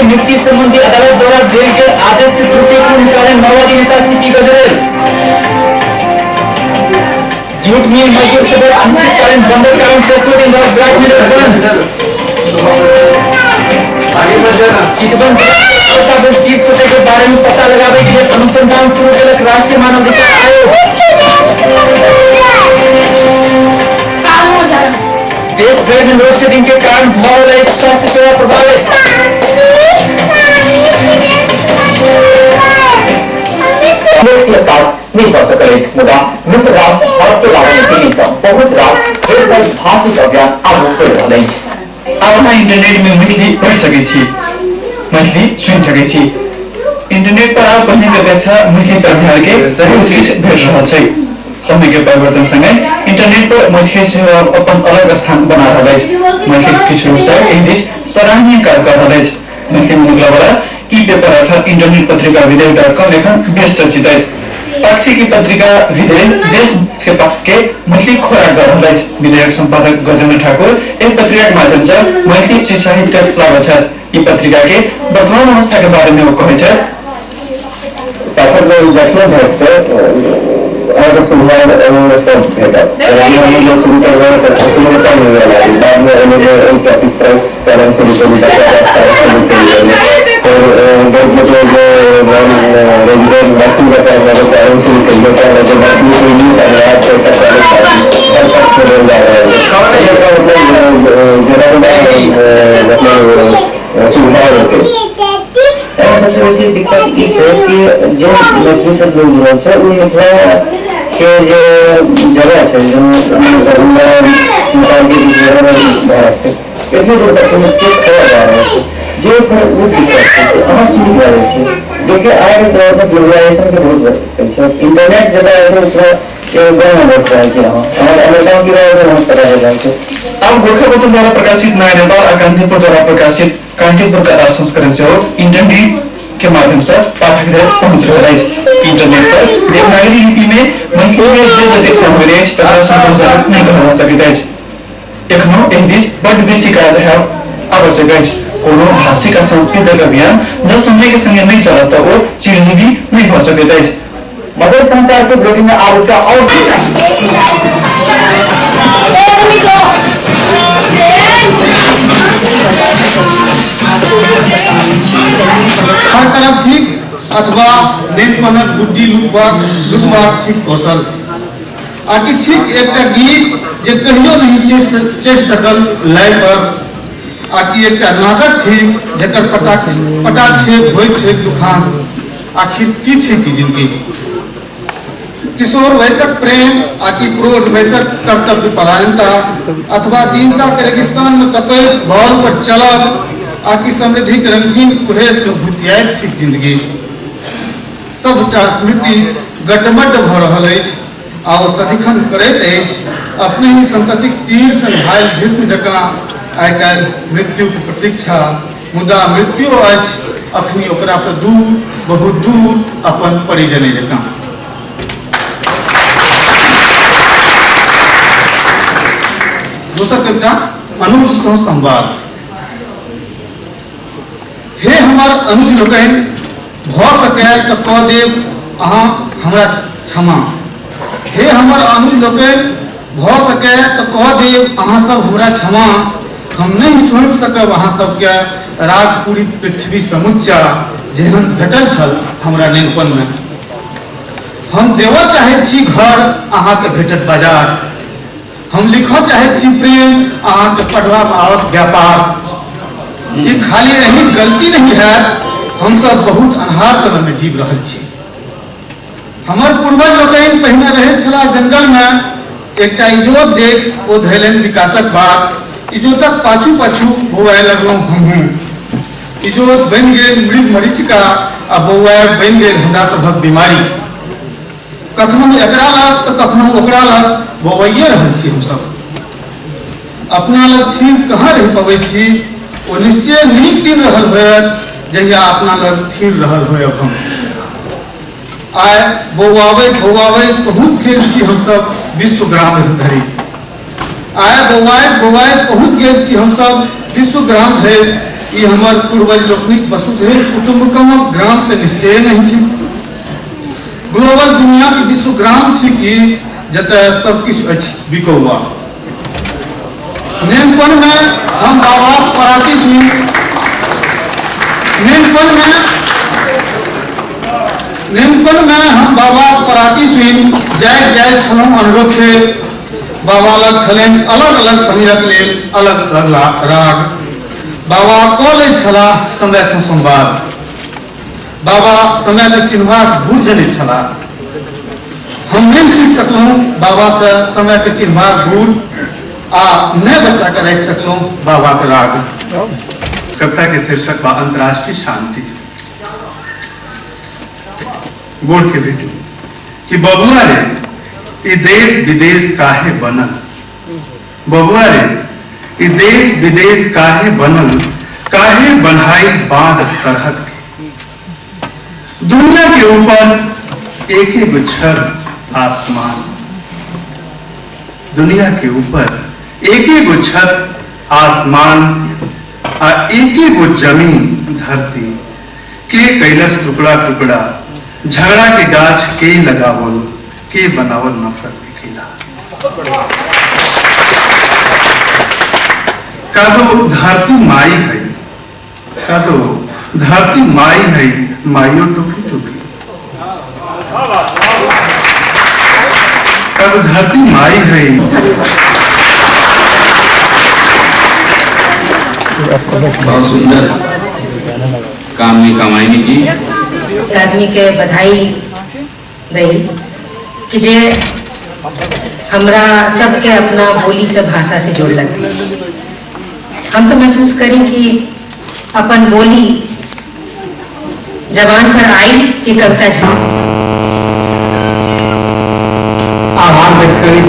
के मृत्यु संबंधी अदालत द्वारा दिए गए आदेश की त्रुटिपूर्ण निष्पादन माओवादी नेता सीपी गजरेल। जूट मिल मजदूर सदर अनिश्चितकालीन बंद के कारण फैसलों के बाद ब्लैक बंद चितबंद तीस कोटे के बारे में पता लगावे के लिए अनुसंधान शुरू कलक राष्ट्रीय मानवाधिकार आयोग। देश भर में लोड शेडिंग के कारण हो रही स्वास्थ्य सेवा प्रभावित मुदा लागने के लिए सब बहुत भाषिक अभियान आरंभ कर रहलै अब अहाँ इंटरनेट में मैथिली पढ़ सकै छी मैथिली सुनि सकै छी इंटरनेट पर आब पहिने के अपेक्षा मैथिली पर के बहुत सीट भेट रहल छै समय के परिवर्तन संगे इंटरनेट पर मैथिली सेवा अपन अलग स्थान बना रहल अछि मैथिली किछु व्यवसाय एहि दिश सराहनीय काज कर रहल अछि मैथिली में वाला ई पेपर अर्थात इंटरनेट पत्रिका विधेयक डॉट कॉम लेखन बेस चर्चित अछि पाक्षी की पत्रिका विधेयक देश के पक्ष के मैथिली खोराक दऽ विधेयक संपादक गजेंद्र ठाकुर एक पत्रिका के माध्यम से मैथिली चीज़ साहित्य लागल छथि ई पत्रिका के वर्तमान अवस्था के बारे में वो कहै छथि पाठक में देखने भेटते अगर सुधार सब भेटत हम जो शुरू कर रहे हैं तो शुरू कर नहीं वाला है बाद में उन्होंने एक टॉपिक पर कलम से निकल और बहुत मतलब जो रेगुलर है वो कलम से निकल जाता है जो बाकी कोई नहीं कर रहा है तो सरकार हर तक से लोग जा रहे हैं। मतलब जरा मतलब सुधार होते सबसे बेसी दिक्कत ई छै कि जो व्यक्ति सब लोग जुड़ल छै उ मिथिला के जे जगह छै जो नेपाल के बीच में एते दूर तक समुद्र खड़ा जा रहा है। जो पर वो दिक्कत छै कि रहे कि आय के तौर पर ग्लोबलाइजेशन के बहुत छै इंटरनेट जगह ऐसे के रहे की है छै अब द्वारा प्रकाशित नया नेपाल और द्वारा प्रकाशित कांतिपुर का संस्करण से हो इंटरनेट के माध्यम से पाठक धरि पहुँच रहल अछि इंटरनेट पर देवनागरी लिपि में मैथिली सामग्री बड्ड बेसी हेब आवश्यक अछि कोनो भाषिक आ सांस्कृतिक अभियान जब समय के संगे नहीं चलत ओ चिरजीवी नहीं भऽ सकैत मदर संचार के बुलेटिन में आप उसका और हर तरफ़ ठीक, अथवा नेट पनक गुड्डी लुटबाक लुटबाक ठीक कौशल। आकि ठीक एकटा गीत जे कहियो नहीं चढ़ि सकल लय पर आकि एकटा नाटक थिक जकर पटाक पटाक्षेप छै दुखान। आखिर की छै की ज़िंदगी किशोर वैसक प्रेम, आकि प्रौढ़ वैसक कर्तव्य परायणता, अथवा दीनता के रेगिस्तान में तपैत बॉल पर चलब, आकि समृद्धि के रंगीन कुहेस में भुतियाइत ठीक ज़िंदगी सबटा स्मृति गटमट भऽ रहल अछि, आ ओ सदिखन करैत अछि, अपने ही संततिक तीर सँ घायल भीष्म जकाँ आइ काल्हि मृत्युके प्रतीक्षा, मुदा मृत्यु अछि, अखनी ओकरासँ दूर, बहुत दूर, अपन परिजने जकाँ। दोसर कविता अनुज सँ संवाद। हे हमर अनुज लोकनि, भऽ सकै तऽ कऽ देब हमरा क्षमा। हे हमर अनुज लोकनि, भऽ सकै तऽ कऽ देब अहाँ सब हमरा क्षमा। हम नहीं छोड़ि सकब अहाँ सबके राग पूरी पृथ्वी समुच्चा, जेहन भेटल छल हमरा नेनपनमे हम देवऽ चाहैत छी घर, अहाँके भेटत बाज़ार। हम लिखऽ चाहैत छी प्रेम, अहाँके पढ़बामे आवत व्यापार। ई खाली रही गलती नहीं है हम सब बहुत अन्हार समय में जीव रहल छी। हमर पूर्वज लोकनि पहिने रहैत छलाह जंगल में एकटा इजोत देख, ओ धैलनि विकासक बात। इजोतक पाछू पाछू बौआए लगलहुँ हम हम इजोत बनि गेल मृग मरीचिका, आ बौआए बनि गेल हमरा सभक बीमारी. कखनो एकरा लग तऽ कखनो ओकरा लग बौआइए रहल छी हमसब अपना लग थीर कहाँ रह पबैत छी, ओ निश्चय नीक दिन रहल होयत, जहिया अपना लग थीर रहल होयब हम। आइ बौआबैत बौआबैत पहुँच गेल छी हमसब विश्व ग्राम धरि। आइ बौआइत बौआइत पहुँच गेल छी हमसब विश्व ग्राम धरि ई हमर पूर्वज लोकनिक वसुधैव कुटुम्बकम ग्राम तऽ निश्चय नहीं थी। ग्लोबल दुनिया के विश्व ग्राम छी कि जतय सब किछु अछि बिकौआ नेनपन में हम बाबा पराती सुनी नेनपन में नेनपन में हम बाबा पराती सुन जाय जाय छलहुँ अनुरोखे बाबा छलनि अलग अलग समीरक लेल अलग अलग राग। बाबा कऽ लै छलाह समय सँ संवाद। बाबा समय के चिन्हबाक गुर जनैत छलाह हम नहीं सीख सकलहुँ बाबा से समय के चिन्हबाक गुर आ नहि बचा के राखि बाबा के राग। कविता के शीर्षक बा, अंतर्राष्ट्रीय शांति। गोड़ के बेटी, कि बबुआ रे देश विदेश काहे बनल? बबुआ रे देश विदेश काहे बनल? काहे बनाई बाँध सरहद के? दुनिया के ऊपर एक ही गुच्छर आसमान। दुनिया के ऊपर एक ही गुच्छर आसमान आ एक ही गो ज़मीन धरती। के कैलस टुकड़ा टुकड़ा झगड़ा के गाछ के लगावल। के बनावल नफरत दिखेला का तो धरती माई है। का तो धरती माई है माइयो टुकी टुकी का तो धरती माई है। बहुत सुंदर। कामनी कमायनी जी आदमी के बधाई कि जे हमरा सबके अपना बोली से भाषा से जोड़लक हम तो महसूस करी कि अपन बोली जबान पर आई कि कविता झा आभार व्यक्त करै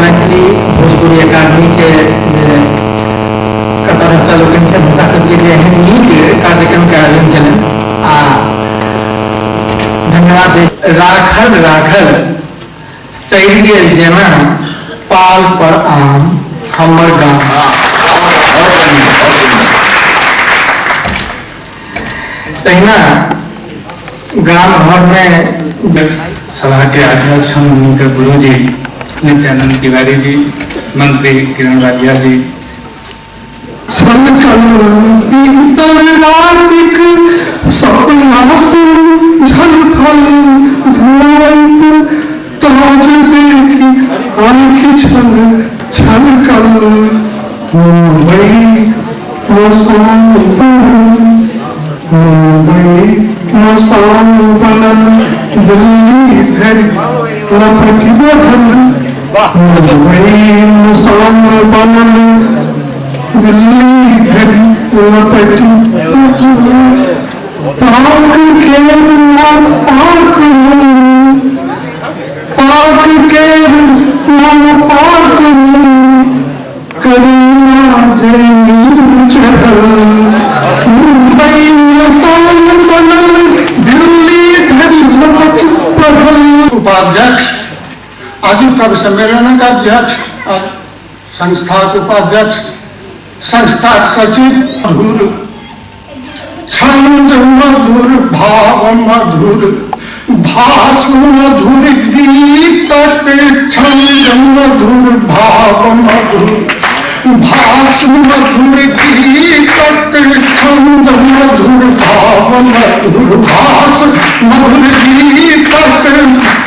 मैथिली भोजपुरी अकादमी के हुनका सबके जे एहन नीक कार्यक्रम के आयोजन केलनि आ राखल राखल। सड़ि गेल जेना, पाल पर आम, हमर गाम। तहिना, गाम घर में सभा के अध्यक्ष हम उनके गुरु जी नित्यानंद तिवारी जी, मंत्री किरण राजिया जी। रातिक सपना झलफल धुआंत ताज देखी आंखि छल छलकल मुंबई मौसम मुंबई मौसम बनल दिल्ली धरि लपट बढ़ल मुंबई मौसम बनल दिल्ली धरि लपट पाक पाक पाक पाक करुणा मुंबई बनल दिल्ली धरि लपट उपाध्यक्ष, आदि कवि सम्मेलन का अध्यक्ष संस्था के उपाध्यक्ष संस्था सचिव छंद मधुर भाव मधुर भाष मधुर गीतक छंद मधुर भाव मधुर भाष मधुर गीतक छंद मधुर भाव मधुर भाष मधुर गीतक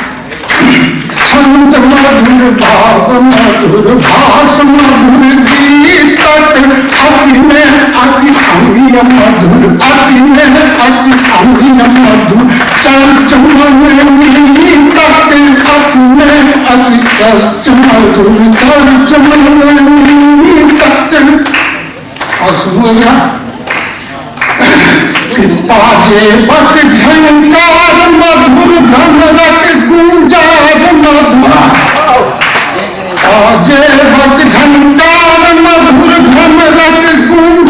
छंद मधुर भाव मधुर भाष मधुर गीतक अति में अति अमीय मधुर अति में अति अमीय मधुर चर्च मन मीतक अति में अति चर्च मधुर चर्च मन मीतक और यहाँ बाजे बक झंकार मधुर भ्रमरक गुंजार मधुर झंकार मधुर भ्रमरक मधुर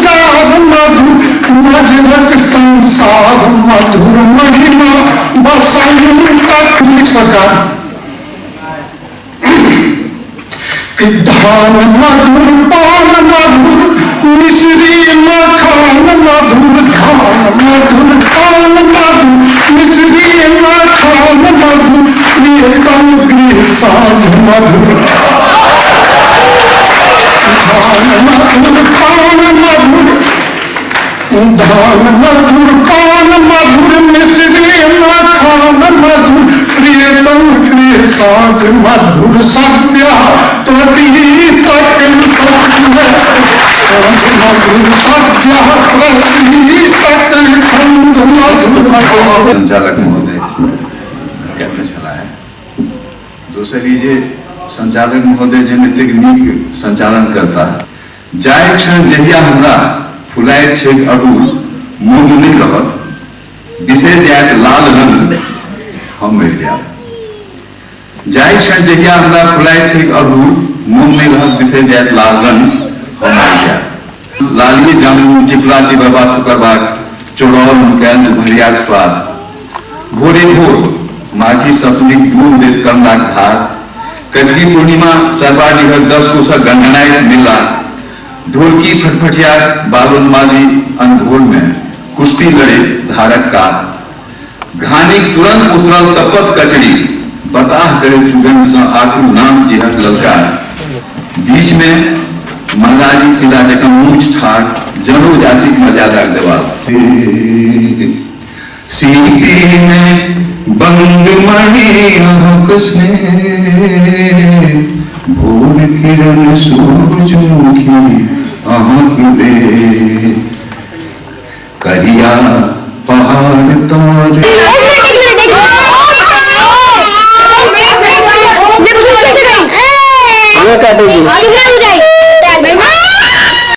मधुर मधुर पान मधुर मधुर खान मधुर खान मधुर मिश्री खान मधुर साझ मधुर खान मधुर खान मधुर धान मधुर कान मधुर मिश्री खान मधुर प्रियतम गृह साझ मधुर सत्या प्रतीत मधुर सत्या प्रतीत मधुर संचालक महोदय कैमरा चलाए दूसरी जे संचालक महोदय जे नैतिक नीक संचालन करता है। जाय क्षण जहिया हमरा फुलाइत छै अड़ूल मोन नहि रहत। बिसरि जायत लाल रंग, हम मरि जायब। जाय क्षण जहिया हमरा फुलाइत छै अड़ूल मोन नहि रहत बिसरि जायत लाल रंग, हम मरि जायब। लालिए जामुन टिपला चिबरबा तुकरबाक चौड़ौल मुकैन, भरियाक स्वाद। भोरे भोर माघी सपनिक डूब देत कमलाक धार कजली पूर्णिमा निहर दस कोसक गंधनाइत मिला ढोलकी फटफटिया बाबुल माली अनघोल में कुश्ती लड़े धारक का घानिक तुरंत उतरल तपत कचड़ी बताह करे सुगंध सँ आकुल नाम चिहक ललकार। बीच में महलाजी किला जकाँ मूछ ठाड़ जनो जाति मर्यादा देवाल। सीपी में बंद मणि कसने भोर किरण सूरजमुखी आँख दे करिया पहाड़ तोर